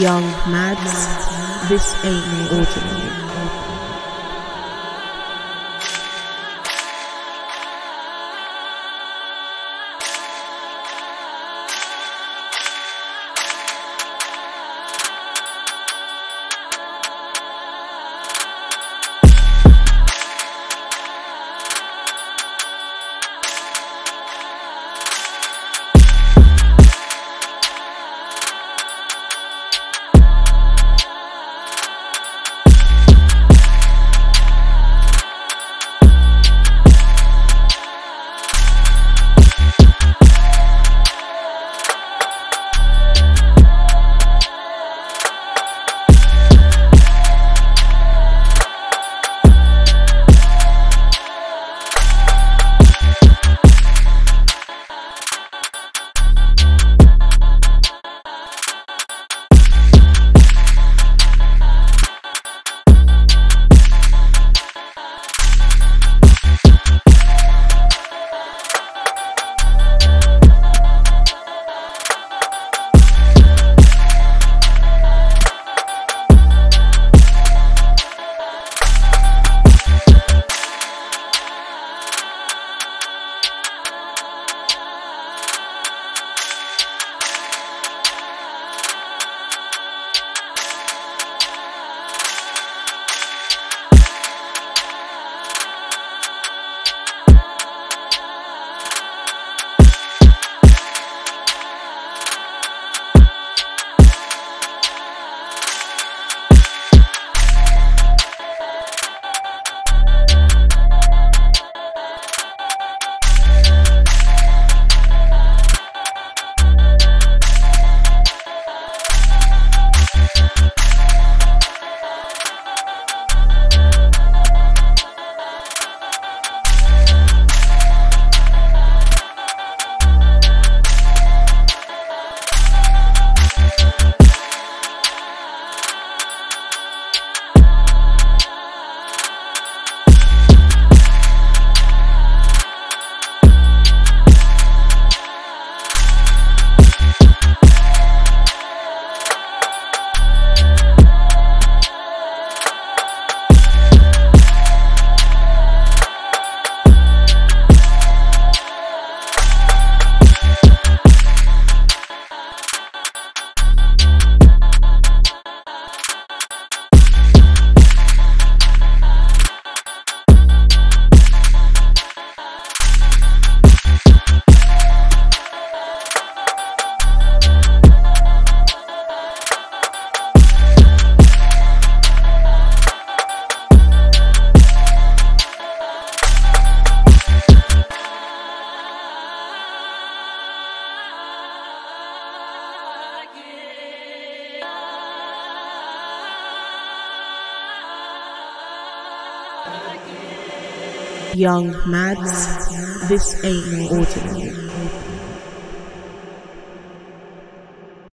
Young Mads, this ain't no ordinary. Young Mads, this ain't no ordinary.